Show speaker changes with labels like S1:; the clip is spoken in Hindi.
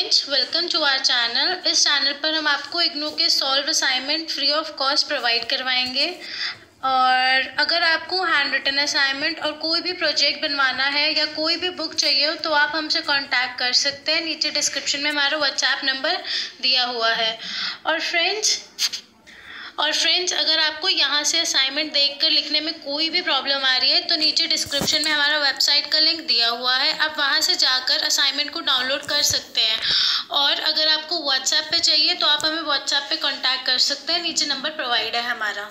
S1: Friends welcome to our channel इस चैनल पर हम आपको इग्नू के solve assignment free of cost provide करवाएँगे। और अगर आपको हैंड रिटन असाइनमेंट और कोई भी प्रोजेक्ट बनवाना है या कोई भी बुक चाहिए हो तो आप हमसे कांटेक्ट कर सकते हैं। नीचे डिस्क्रिप्शन में हमारा व्हाट्सएप नंबर दिया हुआ है। और फ्रेंड्स और फ्रेंड्स अगर आपको यहाँ से असाइनमेंट देखकर लिखने में कोई भी प्रॉब्लम आ रही है तो नीचे डिस्क्रिप्शन में हमारा वेबसाइट का लिंक दिया हुआ है। आप वहाँ से जाकर असाइनमेंट को डाउनलोड कर सकते हैं। और अगर आपको व्हाट्सएप पे चाहिए तो आप हमें व्हाट्सएप पे कांटेक्ट कर सकते हैं। नीचे नंबर प्रोवाइड है हमारा।